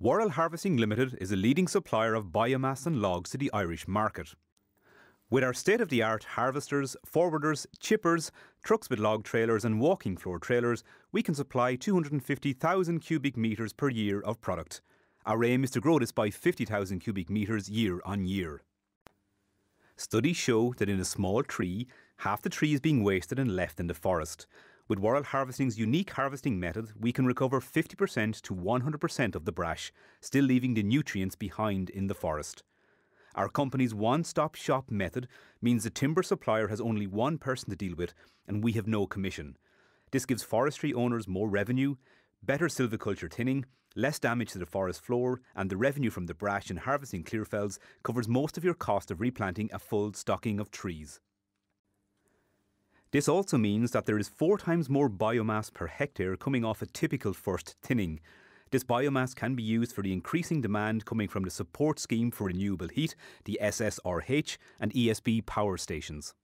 Worrell Harvesting Limited is a leading supplier of biomass and logs to the Irish market. With our state of the art harvesters, forwarders, chippers, trucks with log trailers, and walking floor trailers, we can supply 250,000 cubic metres per year of product. Our aim is to grow this by 50,000 cubic metres year on year. Studies show that in a small tree, half the tree is being wasted and left in the forest. With Worrell Harvesting's unique harvesting method, we can recover 50% to 100% of the brash, still leaving the nutrients behind in the forest. Our company's one stop shop method means the timber supplier has only one person to deal with and we have no commission. This gives forestry owners more revenue, better silviculture thinning, less damage to the forest floor, and the revenue from the brash and harvesting clearfells covers most of your cost of replanting a full stocking of trees. This also means that there is four times more biomass per hectare coming off a typical first thinning. This biomass can be used for the increasing demand coming from the Support Scheme for Renewable Heat, the SSRH, and ESB power stations.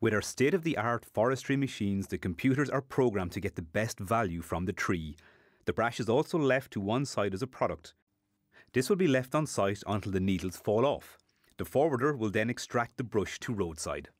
With our state of the art forestry machines, the computers are programmed to get the best value from the tree. The brash is also left to one side as a product. This will be left on site until the needles fall off. The forwarder will then extract the brush to roadside.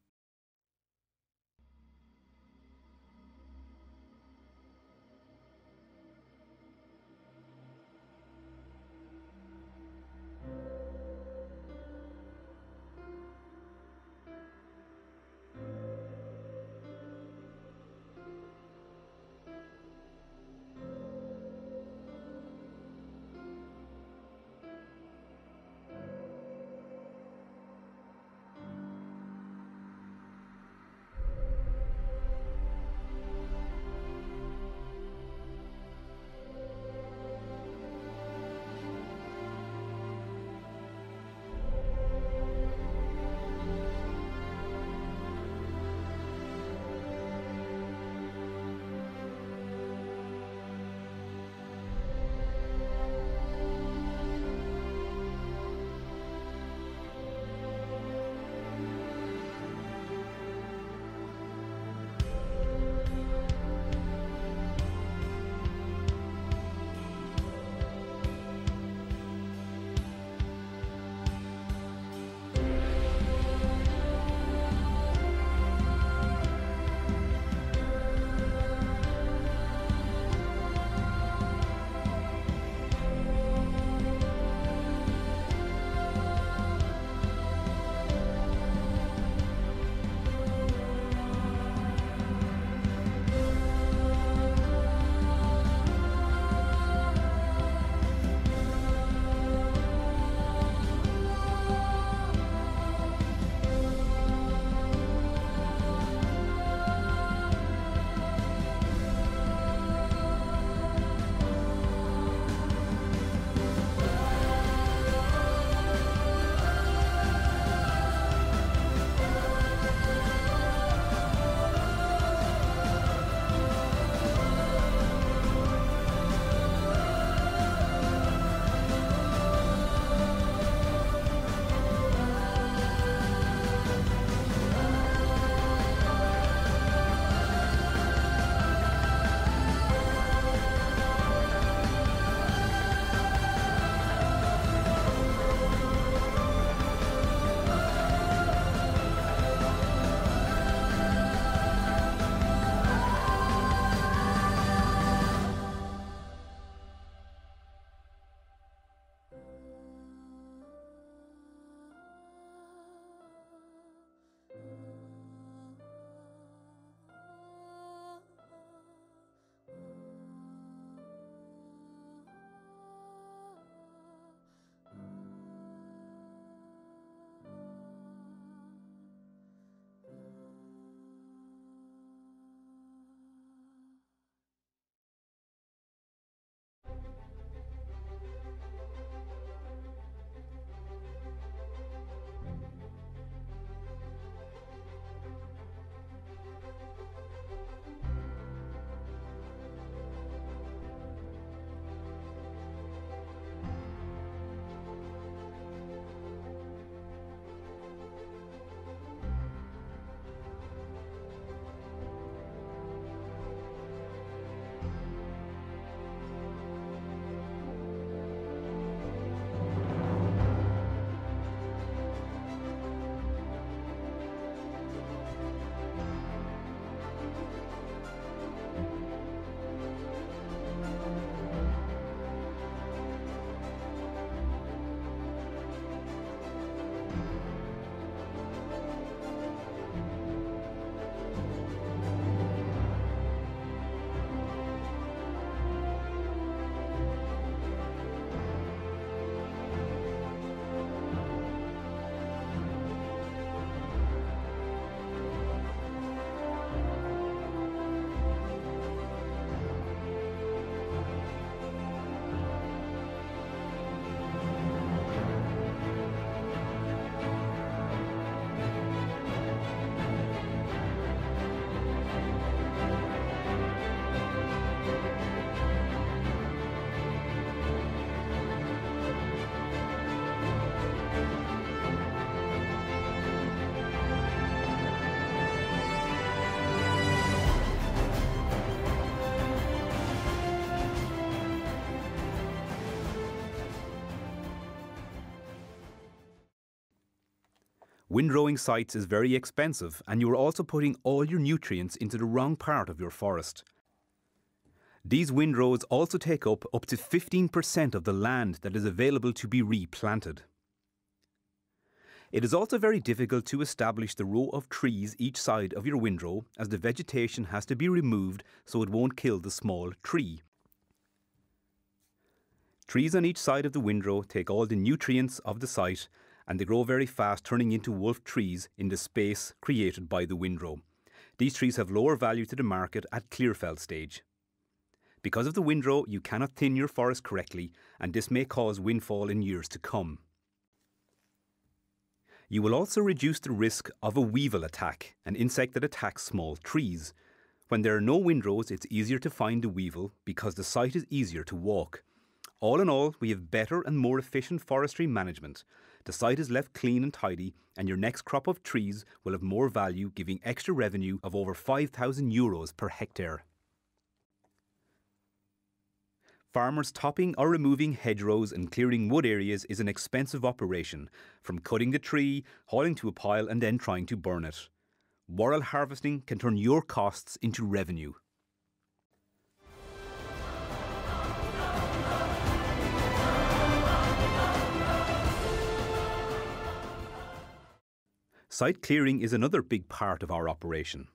Windrowing sites is very expensive and you are also putting all your nutrients into the wrong part of your forest. These windrows also take up up to 15% of the land that is available to be replanted. It is also very difficult to establish the row of trees each side of your windrow as the vegetation has to be removed so it won't kill the small tree. Trees on each side of the windrow take all the nutrients of the site and they grow very fast, turning into wolf trees in the space created by the windrow. These trees have lower value to the market at clearfell stage. Because of the windrow, you cannot thin your forest correctly, and this may cause windfall in years to come. You will also reduce the risk of a weevil attack, an insect that attacks small trees. When there are no windrows, it's easier to find the weevil because the site is easier to walk. All in all, we have better and more efficient forestry management. The site is left clean and tidy, and your next crop of trees will have more value, giving extra revenue of over 5,000 euros per hectare. Farmers topping or removing hedgerows and clearing wood areas is an expensive operation, from cutting the tree, hauling to a pile, and then trying to burn it. Worrell harvesting can turn your costs into revenue. Site clearing is another big part of our operation.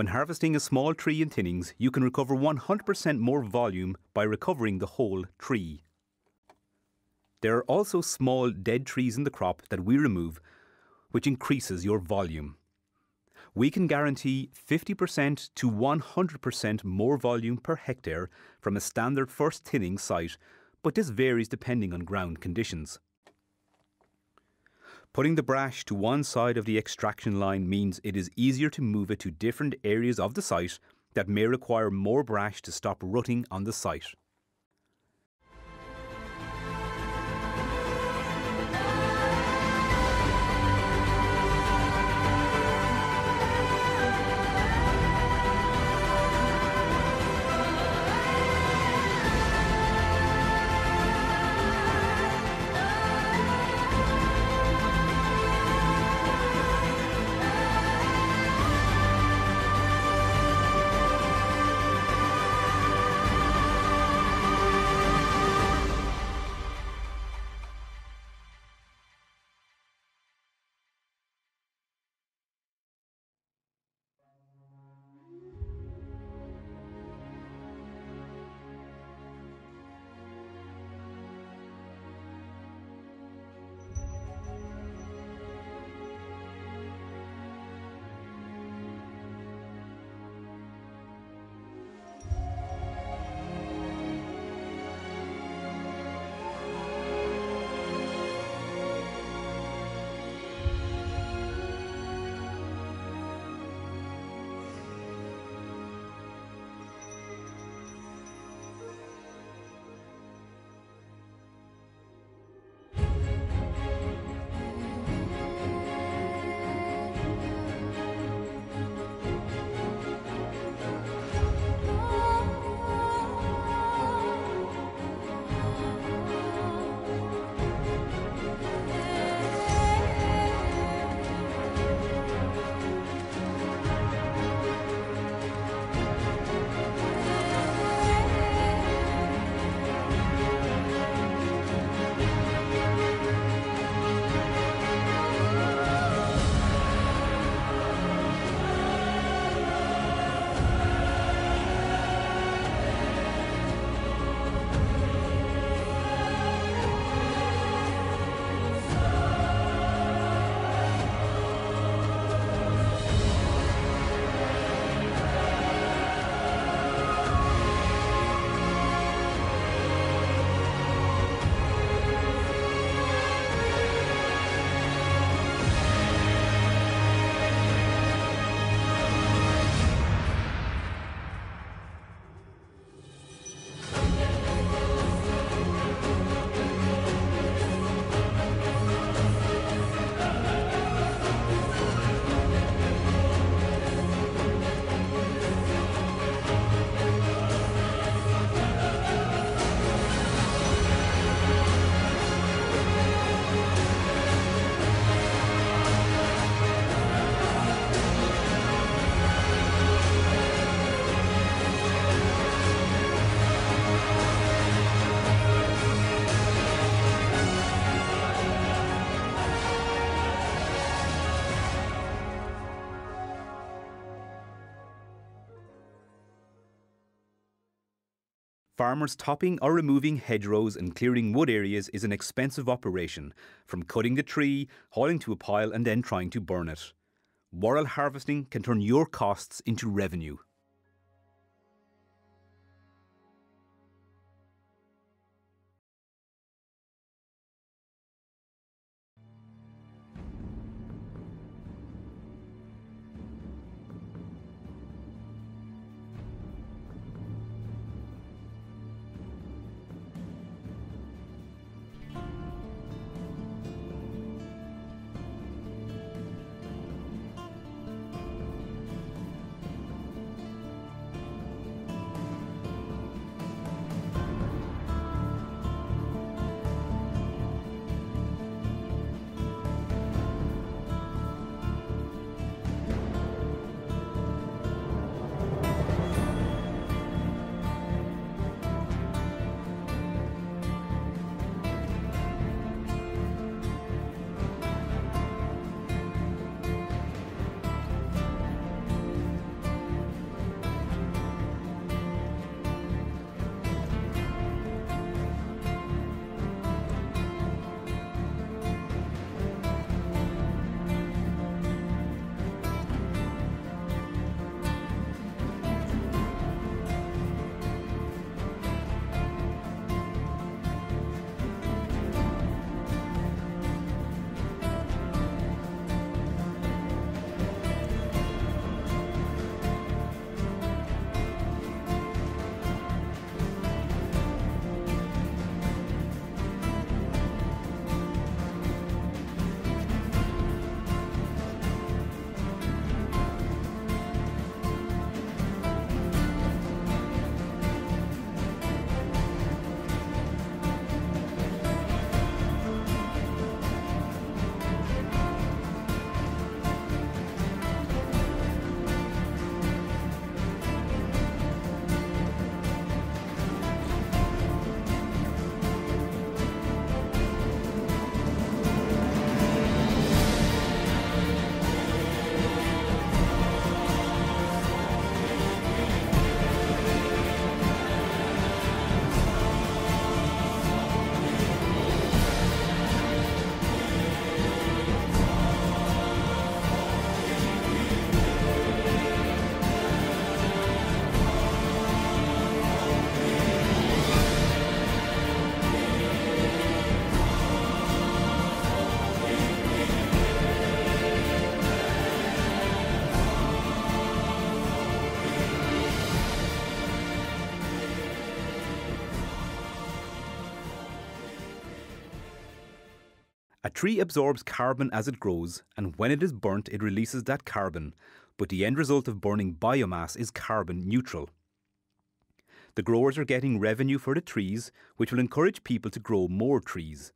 When harvesting a small tree in thinnings, you can recover 100% more volume by recovering the whole tree. There are also small dead trees in the crop that we remove, which increases your volume. We can guarantee 50% to 100% more volume per hectare from a standard first thinning site, but this varies depending on ground conditions. Putting the brash to one side of the extraction line means it is easier to move it to different areas of the site that may require more brash to stop rutting on the site. Farmers topping or removing hedgerows and clearing wood areas is an expensive operation, from cutting the tree, hauling to a pile, and then trying to burn it. Worrell harvesting can turn your costs into revenue. Tree absorbs carbon as it grows, and when it is burnt, it releases that carbon, but the end result of burning biomass is carbon neutral. The growers are getting revenue for the trees, which will encourage people to grow more trees.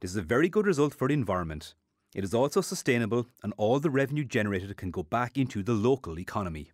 This is a very good result for the environment. It is also sustainable, and all the revenue generated can go back into the local economy.